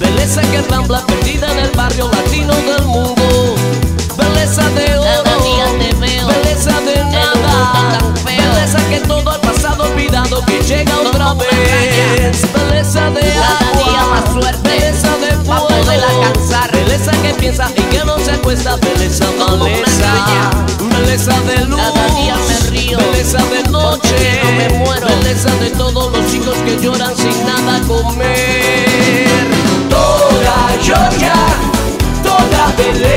Belleza que rambla perdida en el barrio latino del mundo. Belleza de oro. Cada día te veo Belleza de nada. Belleza que todo el pasado olvidado que llega otra vez. Belleza de Cada agua. día más suerte Belleza de fuego. poder alcanzar. Belleza que piensa y que no se acuesta. Belleza caña. Belleza de luz. Toda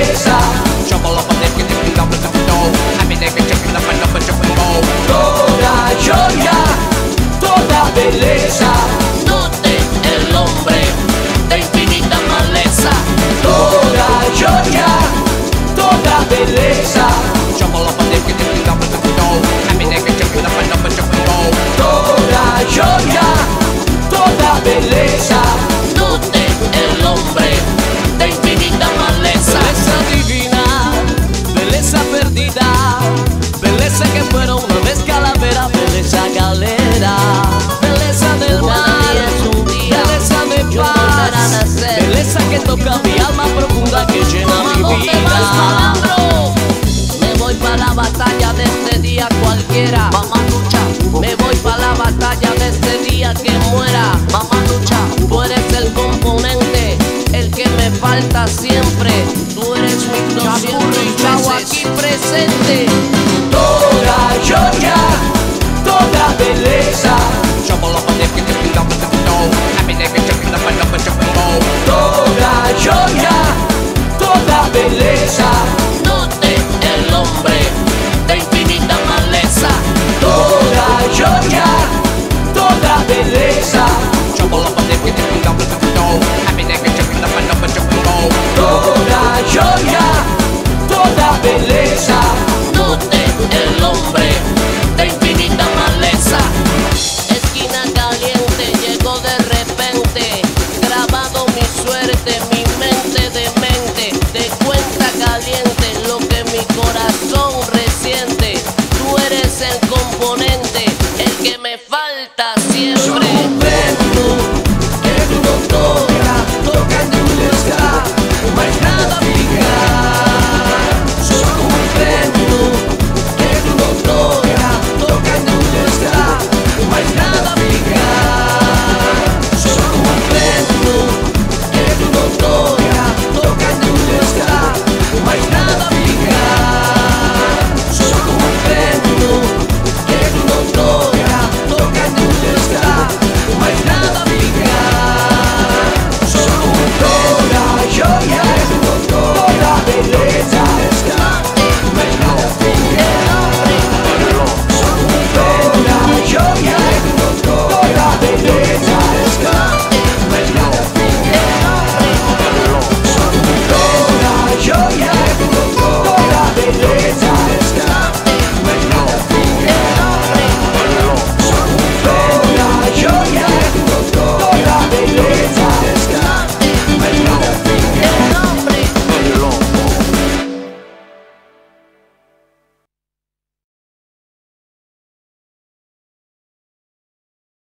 que llena ¿A mi vida. Me voy para la batalla de este día cualquiera. Vamos a luchar. Me voy para la batalla de este día que muera. Vamos a luchar. Tú eres el componente, el que me falta siempre. Tú eres mi 200 veces aquí presente. Toda Georgia, toda belleza, falta siempre.